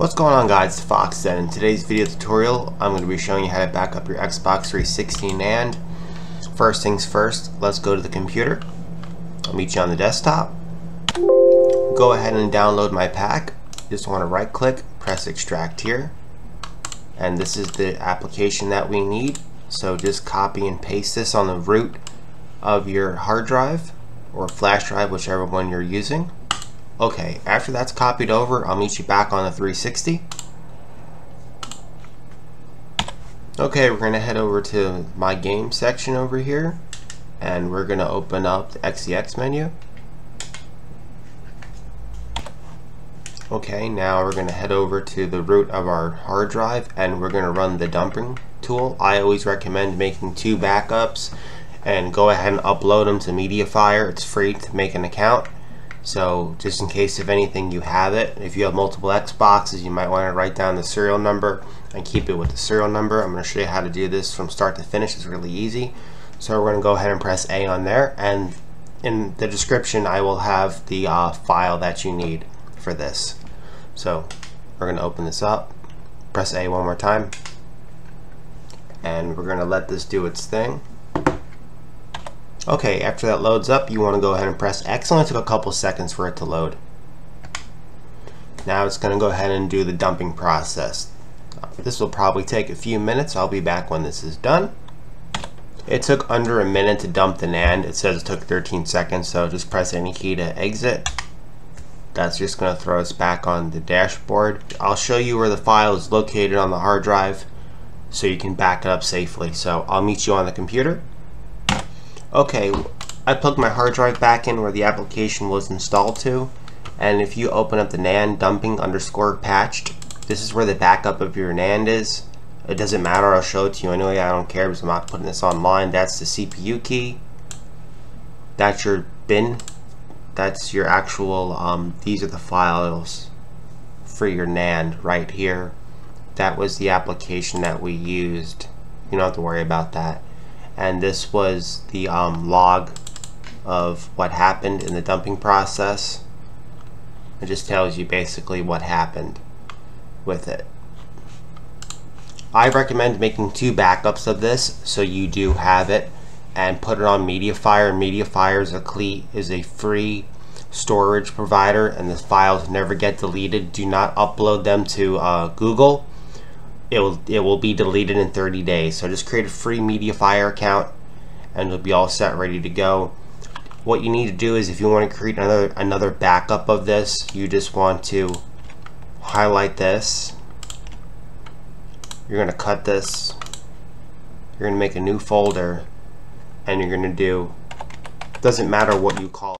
What's going on guys, it's Fox and in today's video tutorial I'm going to be showing you how to back up your Xbox 360 NAND. First things first, let's go to the computer. I'll meet you on the desktop. Go ahead and download my pack. Just want to right click, press extract here. And this is the application that we need. So just copy and paste this on the root of your hard drive or flash drive, whichever one you're using. Okay, after that's copied over, I'll meet you back on the 360. Okay, we're going to head over to my game section over here and we're going to open up the XEX menu. Okay, now we're going to head over to the root of our hard drive and we're going to run the dumping tool. I always recommend making two backups and go ahead and upload them to Mediafire. It's free to make an account. So just in case if anything you have it, if you have multiple Xboxes you might want to write down the serial number and keep it with the serial number. I'm going to show you how to do this from start to finish. It's really easy. So we're going to go ahead and press A on there and in the description I will have the uh, file that you need for this. So we're going to open this up, press A one more time and we're going to let this do its thing. Okay, after that loads up, you want to go ahead and press X. It only took a couple seconds for it to load. Now it's going to go ahead and do the dumping process. This will probably take a few minutes. I'll be back when this is done. It took under a minute to dump the NAND. It says it took 13 seconds, so just press any key to exit. That's just going to throw us back on the dashboard. I'll show you where the file is located on the hard drive so you can back it up safely. So I'll meet you on the computer. Okay, I plugged my hard drive back in where the application was installed to and if you open up the NAND dumping underscore patched this is where the backup of your NAND is. It doesn't matter I'll show it to you anyway I don't care because I'm not putting this online. That's the CPU key. That's your bin. That's your actual um, these are the files for your NAND right here. That was the application that we used. You don't have to worry about that and this was the um, log of what happened in the dumping process. It just tells you basically what happened with it. I recommend making two backups of this so you do have it and put it on Mediafire. Mediafire is a, is a free storage provider and the files never get deleted. Do not upload them to uh, Google it will it will be deleted in 30 days. So just create a free Mediafire account and it'll be all set ready to go. What you need to do is if you want to create another another backup of this, you just want to highlight this. You're going to cut this. You're going to make a new folder and you're going to do doesn't matter what you call